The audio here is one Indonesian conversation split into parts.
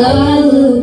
I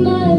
my